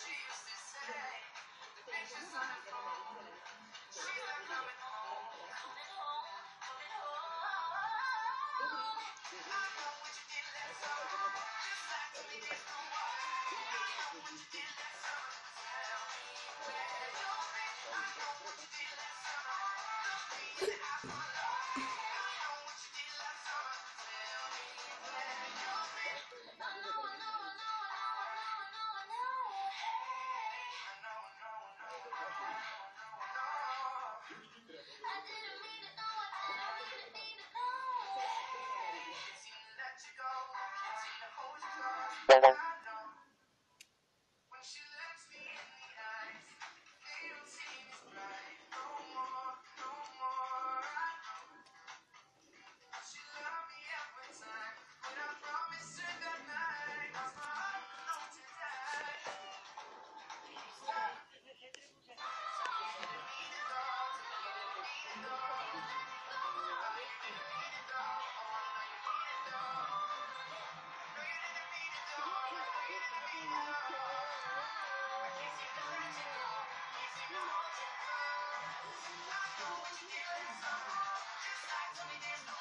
She's coming home. Bye-bye. Just like tell me there's no